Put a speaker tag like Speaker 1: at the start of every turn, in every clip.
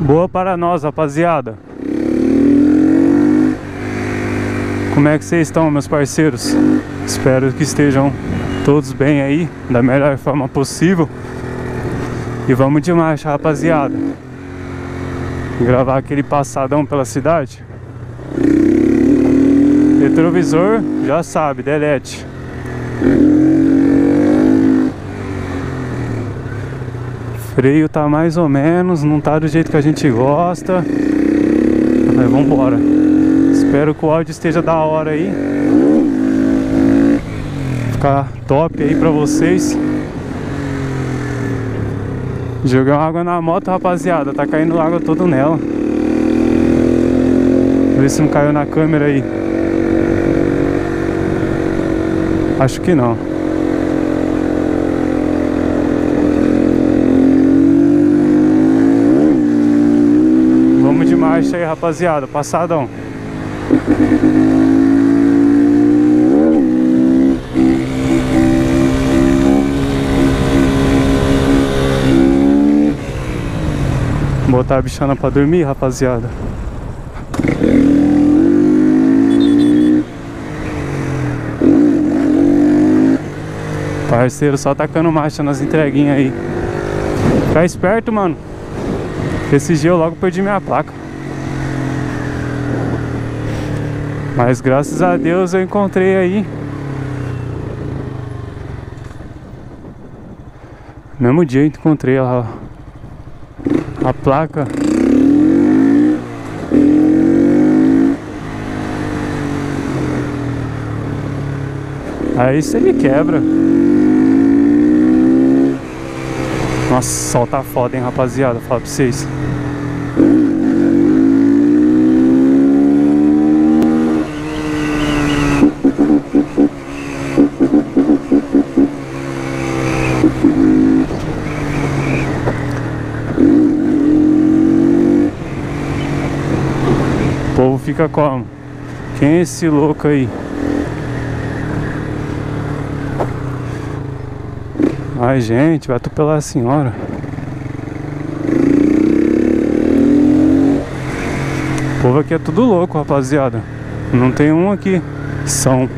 Speaker 1: Boa para nós, rapaziada. Como é que vocês estão, meus parceiros? Espero que estejam todos bem aí, da melhor forma possível. E vamos de marcha, rapaziada. Gravar aquele passadão pela cidade. Retrovisor, já sabe, delete. Freio tá mais ou menos, não tá do jeito que a gente gosta. Mas vambora. Espero que o áudio esteja da hora aí. Ficar top aí pra vocês. Jogar água na moto, rapaziada. Tá caindo água toda nela. Ver se não caiu na câmera aí. Acho que não. Vamos de marcha aí, rapaziada. Passadão. Botar a bichana pra dormir, rapaziada. Parceiro só tacando marcha nas entreguinhas aí. Fica esperto, mano. Esse dia eu logo perdi minha placa. Mas graças a Deus eu encontrei aí. No mesmo dia eu encontrei a, a placa. Aí você me quebra. Nossa, sol tá foda, hein, rapaziada. Fala pra vocês. Fica como? Quem é esse louco aí? Ai, gente, vai atropelar a senhora. O povo aqui é tudo louco, rapaziada. Não tem um aqui. São.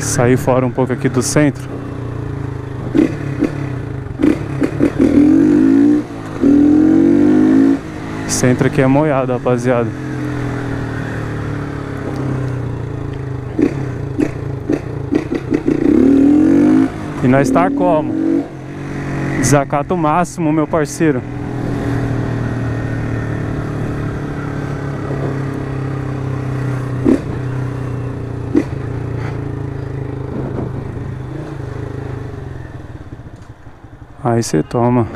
Speaker 1: Sair fora um pouco aqui do centro. Centro aqui é moiado, rapaziada. E nós tá como? Desacato máximo, meu parceiro. Aí você toma.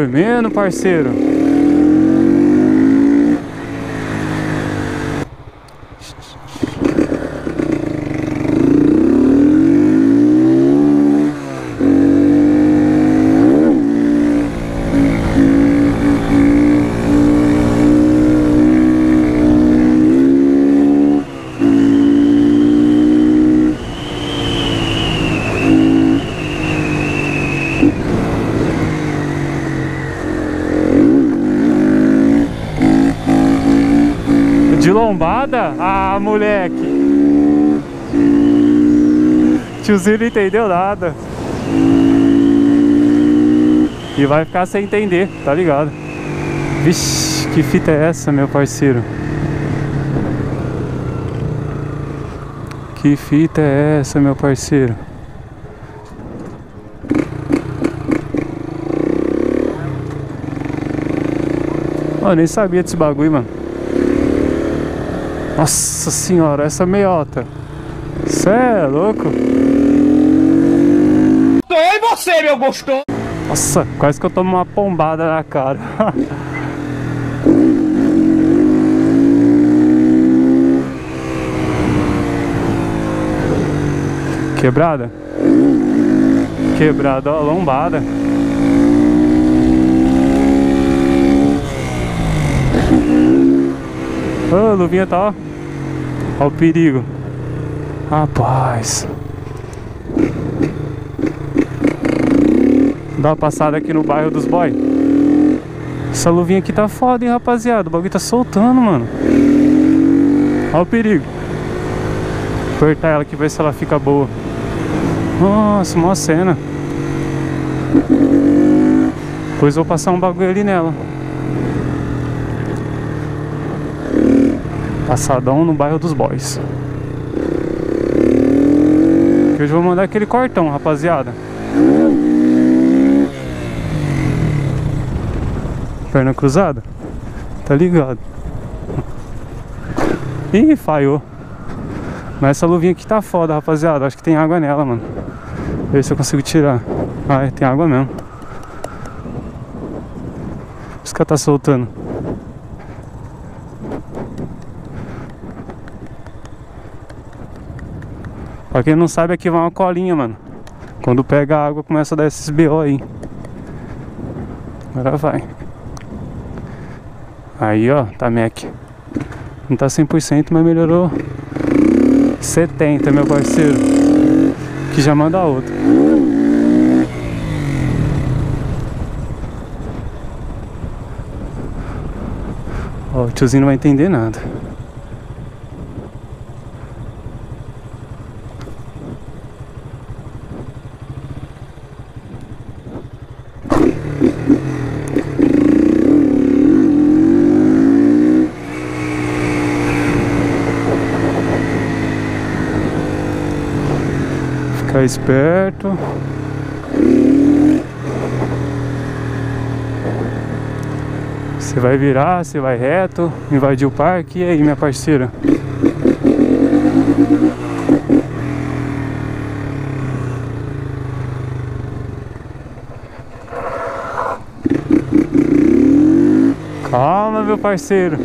Speaker 1: Dormindo, parceiro. De lombada? Ah, moleque. Tiozinho não entendeu nada. E vai ficar sem entender, tá ligado? Vixe, que fita é essa, meu parceiro? Que fita é essa, meu parceiro? Mano, nem sabia desse bagulho, mano. Nossa senhora, essa meiota. Cê é louco?
Speaker 2: Ei, você! você, meu gostoso!
Speaker 1: Nossa, quase que eu tomo uma pombada na cara. Quebrada? Quebrada, ó, lombada. Ô, oh, Luvinha tá, ó. Ó o perigo. Rapaz. Dá uma passada aqui no bairro dos boy. Essa luvinha aqui tá foda, hein, rapaziada. O bagulho tá soltando, mano. Olha o perigo. Apertar ela aqui, ver se ela fica boa. Nossa, uma cena. Depois vou passar um bagulho ali nela. Passadão no bairro dos boys. Hoje eu vou mandar aquele cortão, rapaziada. Perna cruzada? Tá ligado? Ih, falhou. Mas essa luvinha aqui tá foda, rapaziada. Acho que tem água nela, mano. Ver se eu consigo tirar. Ah, é, tem água mesmo. Os caras tá soltando. Pra quem não sabe, aqui vai uma colinha, mano. Quando pega a água, começa a dar esses BO aí. Agora vai. Aí, ó, tá Mac. Não tá 100%, mas melhorou 70, meu parceiro. Que já manda outro. Ó, o tiozinho não vai entender nada. Ficar esperto. Você vai virar, você vai reto, invadir o parque. E aí, minha parceira? Calma, meu parceiro.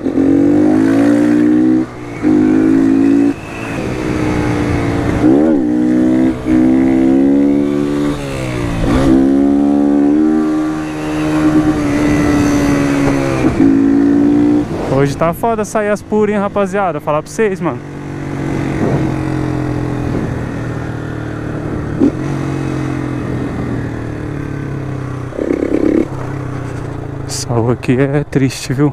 Speaker 1: Hoje tá foda sair as puras, hein, rapaziada. Falar pra vocês, mano. Essa rua aqui é triste, viu?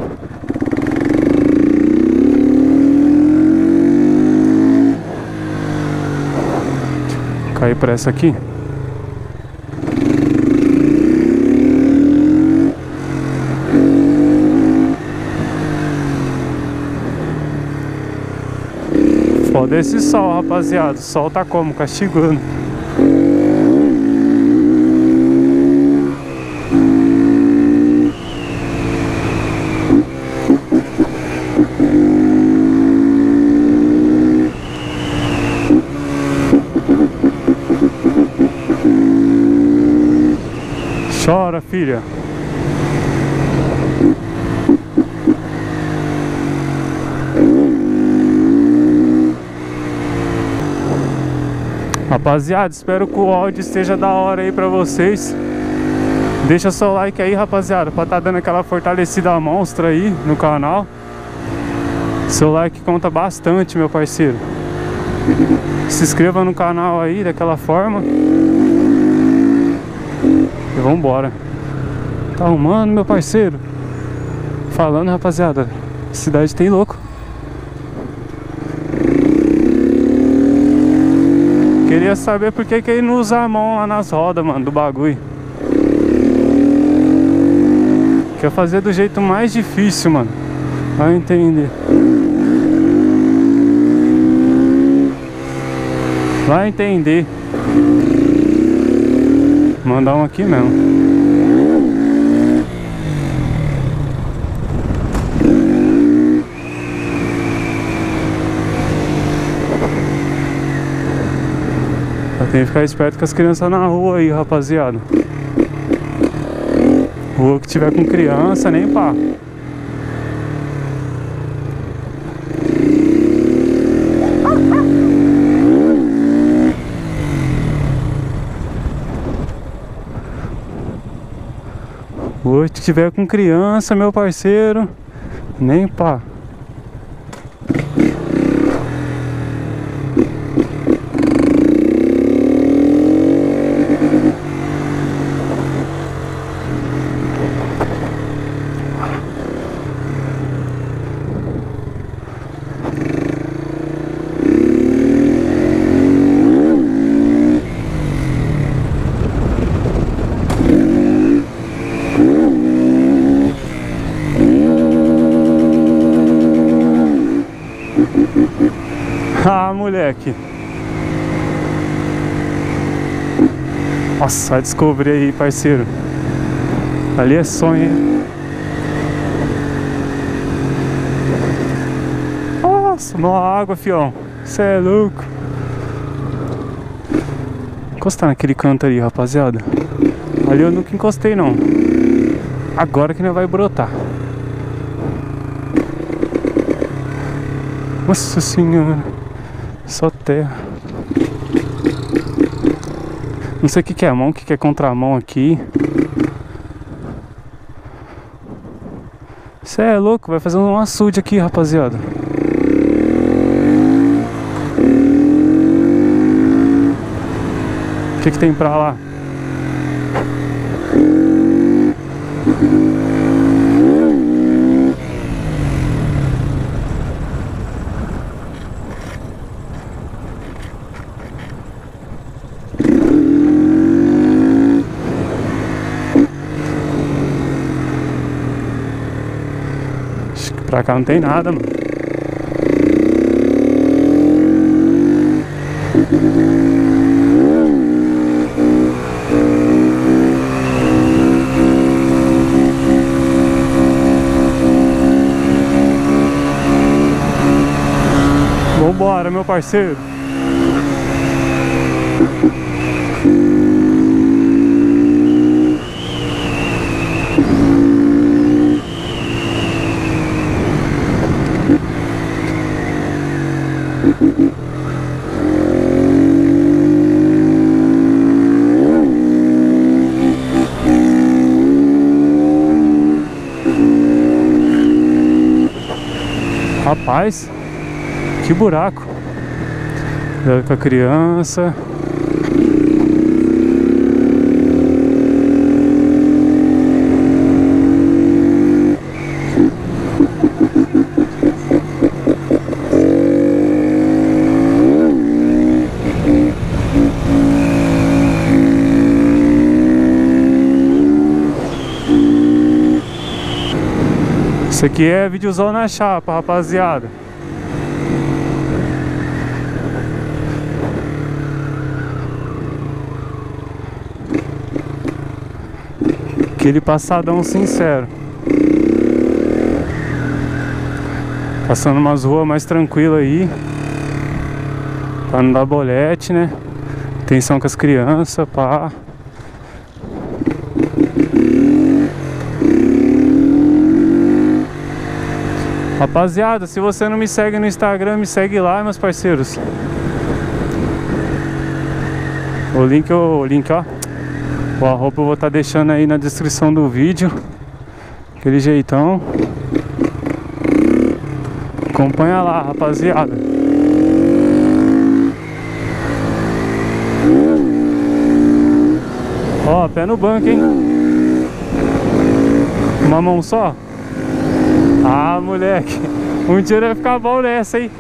Speaker 1: Cair pra essa aqui. Foda esse sol, rapaziada. O sol tá como? Castigando. Chora, filha. Rapaziada, espero que o áudio esteja da hora aí pra vocês. Deixa seu like aí, rapaziada Pra tá dando aquela fortalecida monstra aí no canal. Seu like conta bastante, meu parceiro. Se inscreva no canal aí daquela forma. E vambora. Tá arrumando, meu parceiro? Falando, rapaziada Cidade tem louco Queria saber por que, que ele não usa a mão lá nas rodas, mano, do bagulho. Quer fazer do jeito mais difícil, mano. Vai entender. Vai entender. Mandar um aqui mesmo. Tem que ficar esperto com as crianças na rua aí, rapaziada. Rua que tiver com criança, nem pá. Que tiver com criança, meu parceiro, nem pá. Ah, moleque. Nossa, vai descobrir aí, parceiro. Ali é sonho, hein? Nossa, uma água, fião. Você é louco. Encostar naquele canto ali, rapaziada. Ali eu nunca encostei, não. Agora que não vai brotar. Nossa senhora. Só terra. Não sei o que, que é mão, o que, que é contramão aqui. Você é louco, vai fazer um açude aqui, rapaziada. O que, que tem pra lá? Pra cá não tem nada, mano. Vambora, meu parceiro. Rapaz, que buraco. Com a criança. Isso aqui é videozão na chapa, rapaziada. Aquele passadão sincero. Passando umas ruas mais tranquilas aí. Pra não dar bolete, né? Atenção com as crianças, pá. Rapaziada, se você não me segue no Instagram, me segue lá, meus parceiros. O link, o link, ó. O arroba eu vou estar tá deixando aí na descrição do vídeo. Aquele jeitão. Acompanha lá, rapaziada. Ó, pé no banco, hein? Uma mão só? Ah, moleque. Um dia vai ficar bom nessa, hein?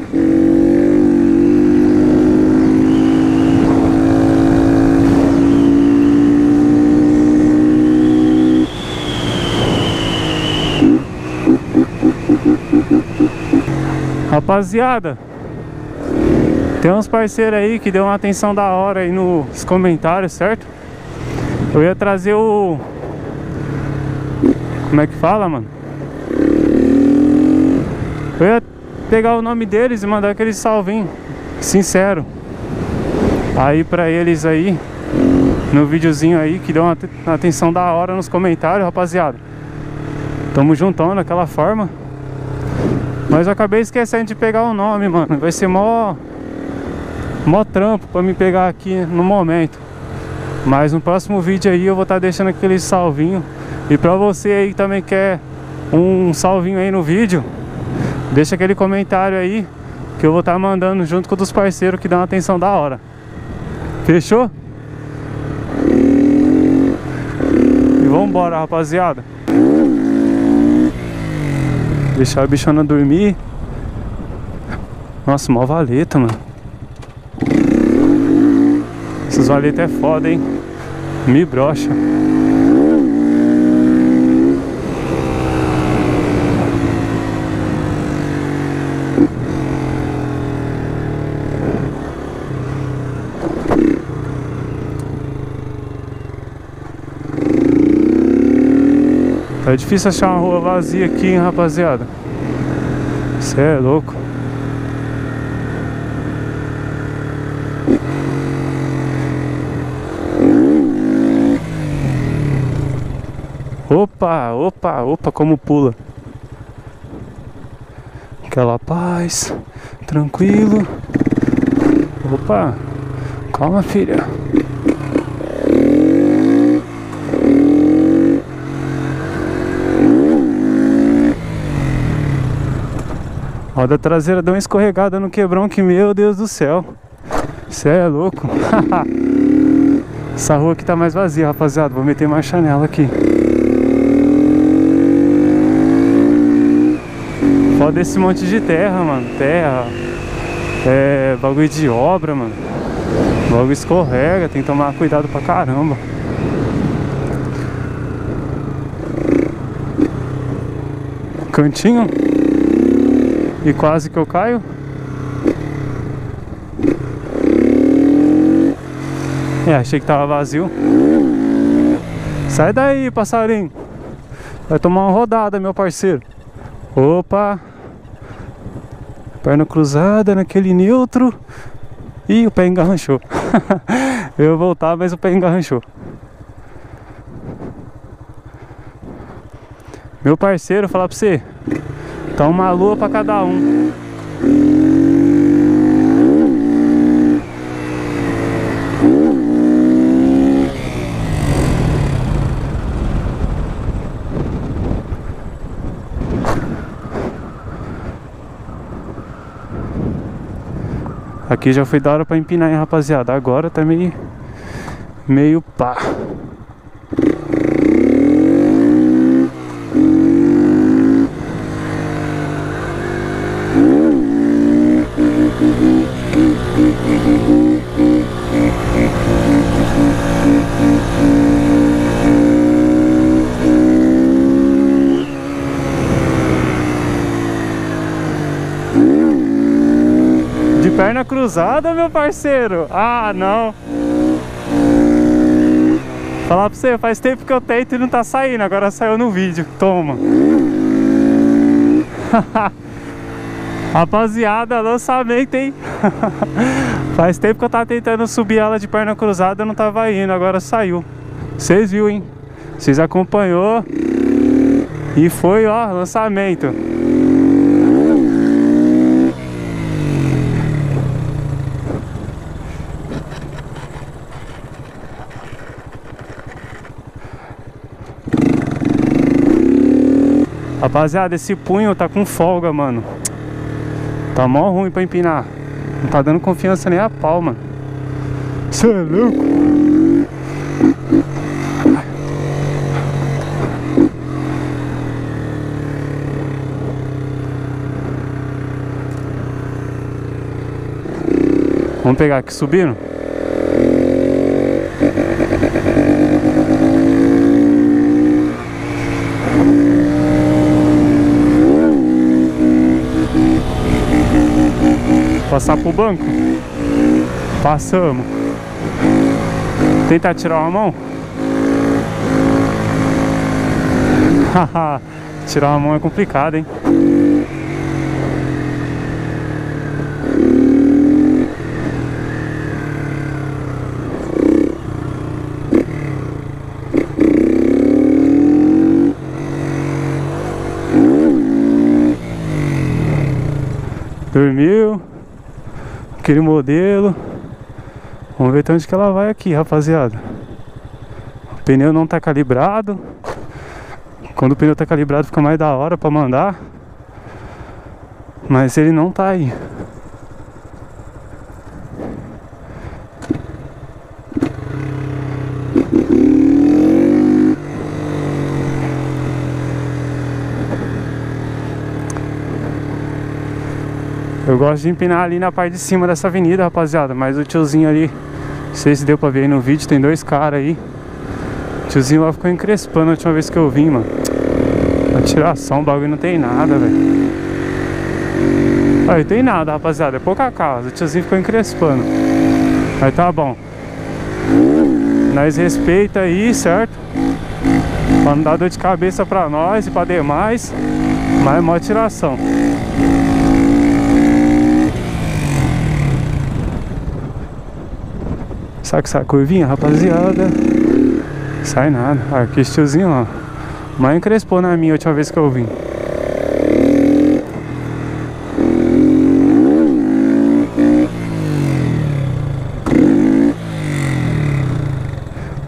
Speaker 1: Rapaziada, tem uns parceiros aí que deu uma atenção da hora aí nos comentários, certo? Eu ia trazer o... Como é que fala, mano? Eu ia pegar o nome deles e mandar aquele salvinho Sincero aí pra eles aí no videozinho aí que deu uma atenção da hora nos comentários, rapaziada. Tamo juntando daquela forma. Mas eu acabei esquecendo de pegar o nome, mano. Vai ser mó mó trampo pra me pegar aqui no momento. Mas no próximo vídeo aí eu vou estar tá deixando aquele salvinho. E pra você aí que também quer um salvinho aí no vídeo, deixa aquele comentário aí que eu vou estar tá mandando junto com os parceiros que dão atenção da hora. Fechou? E vambora, rapaziada. Deixar a bichona dormir. Nossa, mó valeta, mano. Essas valetas é foda, hein? Me brocha. Tá difícil achar uma rua vazia aqui, hein, rapaziada. Você é louco. Opa, opa, opa, como pula. Aquela paz, tranquilo. Opa, calma, filha. Roda traseira deu uma escorregada no quebrão que, meu Deus do céu. Você é louco. Essa rua aqui tá mais vazia, rapaziada. Vou meter mais chanela aqui. Foda esse monte de terra, mano. Terra. É. Bagulho de obra, mano. Logo escorrega, tem que tomar cuidado pra caramba. Cantinho. E quase que eu caio. É, achei que tava vazio. Sai daí, passarinho. Vai tomar uma rodada, meu parceiro. Opa! Perna cruzada naquele neutro. E o pé engarranchou. eu voltar, mas o pé engarranchou. Meu parceiro, falar pra você. Tá uma lua pra cada um. Aqui já foi da hora pra empinar, hein, rapaziada. Agora tá meio... Meio pá. Cruzada, meu parceiro. Ah, não. Falar pra você, faz tempo que eu tento e não tá saindo. Agora saiu no vídeo. Toma. Rapaziada, lançamento, hein? faz tempo que eu tava tentando subir ela de perna cruzada, não tava indo. Agora saiu. Vocês viu, hein? Vocês acompanhou. E foi, ó, lançamento. Rapaziada, esse punho tá com folga, mano. Tá mó ruim pra empinar. Não tá dando confiança nem a pau, mano. Você é louco? Vamos pegar aqui subindo? Passar pro banco? Passamos. Tentar tirar uma mão? Haha, tirar uma mão é complicado, hein? Dormiu. Aquele modelo. Vamos ver até onde que ela vai aqui, rapaziada. O pneu não tá calibrado. Quando o pneu tá calibrado fica mais da hora pra mandar. Mas ele não tá aí. Eu gosto de empinar ali na parte de cima dessa avenida, rapaziada. Mas o tiozinho ali, não sei se deu pra ver aí no vídeo, tem dois caras aí. O tiozinho lá ficou encrespando a última vez que eu vim, mano. Atiração, o bagulho não tem nada, velho. Aí tem nada, rapaziada. É pouca casa. O tiozinho ficou encrespando. Aí tá bom. Nós respeita aí, certo? Pra não dar dor de cabeça pra nós e pra demais. Mas é mó tiração. Que sai curvinha, rapaziada? Sai nada. Ah, esse tiozinho, ó. Mas encrespou na minha última vez que eu vim.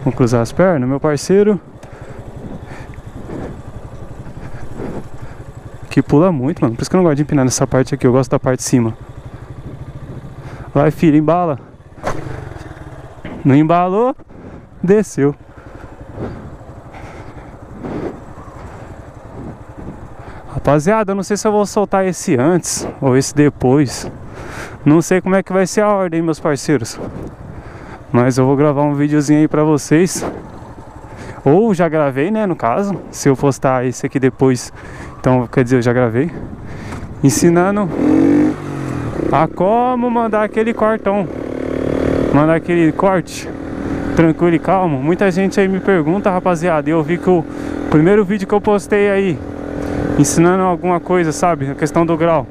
Speaker 1: Vamos cruzar as pernas, meu parceiro. Que pula muito, mano. Por isso que eu não gosto de empinar nessa parte aqui. Eu gosto da parte de cima. Vai, filho, embala. Não embalou, desceu. Rapaziada, eu não sei se eu vou soltar esse antes ou esse depois. Não sei como é que vai ser a ordem, meus parceiros. Mas eu vou gravar um videozinho aí pra vocês. Ou já gravei, né, no caso. Se eu postar esse aqui depois, então quer dizer, eu já gravei. Ensinando a como mandar aquele cortão mandar aquele corte tranquilo e calmo. Muita gente aí me pergunta, rapaziada, e eu vi que o primeiro vídeo que eu postei aí, ensinando alguma coisa, sabe, a questão do grau,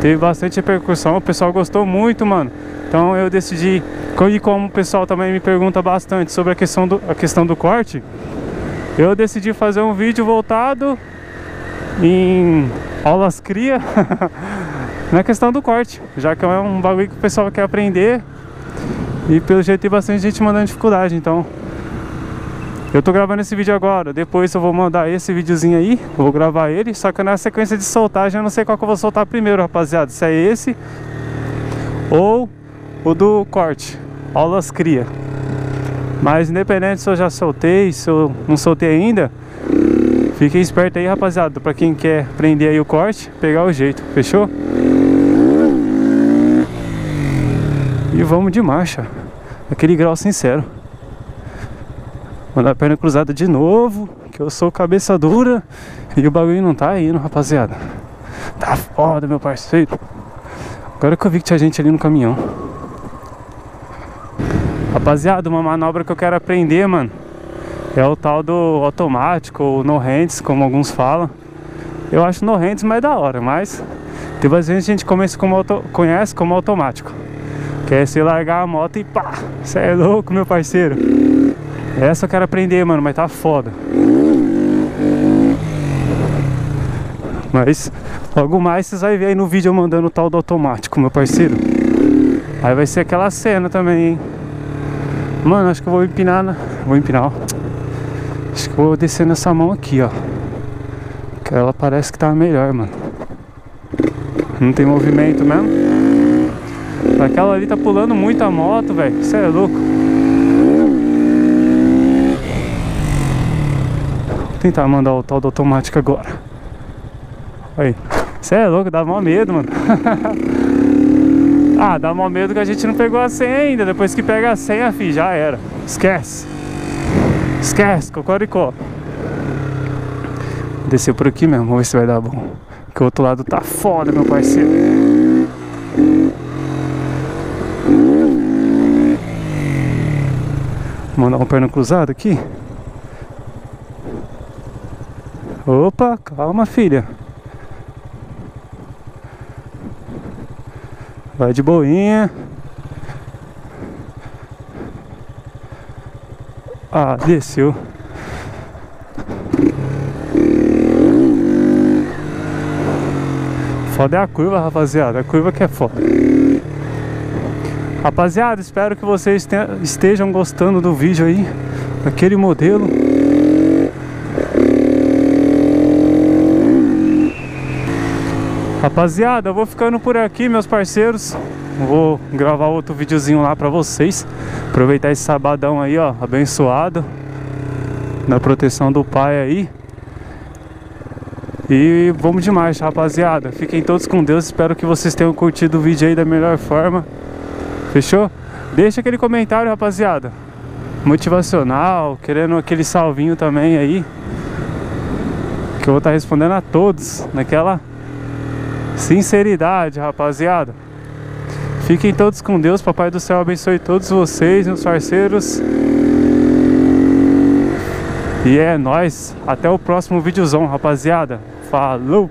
Speaker 1: teve bastante repercussão, o pessoal gostou muito, mano. Então eu decidi, e como o pessoal também me pergunta bastante sobre a questão do, a questão do corte, eu decidi fazer um vídeo voltado em aulas cria na questão do corte, já que é um bagulho que o pessoal quer aprender e pelo jeito tem bastante gente mandando dificuldade, então. Eu tô gravando esse vídeo agora, depois eu vou mandar esse videozinho aí, vou gravar ele, só que na sequência de soltagem eu não sei qual que eu vou soltar primeiro, rapaziada, se é esse ou o do corte, aulas cria. Mas independente se eu já soltei, se eu não soltei ainda, fiquem esperto aí, rapaziada, pra quem quer prender aí o corte, pegar o jeito, fechou? E vamos de marcha. Aquele grau sincero. Mandar a perna cruzada de novo. Que eu sou cabeça dura. E o bagulho não tá indo, rapaziada. Tá foda, meu parceiro. Agora que eu vi que tinha gente ali no caminhão. Rapaziada, uma manobra que eu quero aprender, mano. É o tal do automático, ou no hands, como alguns falam. Eu acho no hands mais da hora, mas tem bastante gente que como auto, conhece como automático. Quer se largar a moto e pá! Você é louco, meu parceiro. Essa eu quero aprender, mano, mas tá foda. Mas logo mais vocês vão ver aí no vídeo eu mandando o tal do automático, meu parceiro. Aí vai ser aquela cena também, hein? Mano, acho que eu vou empinar na... Vou empinar, ó. Acho que eu vou descer nessa mão aqui, ó. Que ela parece que tá melhor, mano. Não tem movimento mesmo. Aquela ali tá pulando muito a moto, velho. Você é louco. Vou tentar mandar o tal do automático agora. Aí. Você é louco, dá mó medo, mano. ah, dá mó medo que a gente não pegou a senha ainda. Depois que pega a senha, fi, já era. Esquece. Esquece, cocoricó. Descer por aqui mesmo, vamos ver se vai dar bom. Porque o outro lado tá foda, meu parceiro. Mandar uma perna cruzada aqui. Opa, calma filha. Vai de boinha. Ah, desceu. Foda é a curva, rapaziada. A curva que é foda. Rapaziada, espero que vocês estejam gostando do vídeo aí. Daquele modelo. Rapaziada, eu vou ficando por aqui, meus parceiros. Vou gravar outro videozinho lá pra vocês. Aproveitar esse sabadão aí, ó, abençoado. Na proteção do pai aí. E vamos demais, rapaziada. Fiquem todos com Deus. Espero que vocês tenham curtido o vídeo aí da melhor forma. Fechou? Deixa aquele comentário, rapaziada. Motivacional, querendo aquele salvinho também aí. Que eu vou estar respondendo a todos naquela Sinceridade, rapaziada. Fiquem todos com Deus. Papai do céu abençoe todos vocês, meus parceiros. E é nóis. Até o próximo videozão, rapaziada. Falou!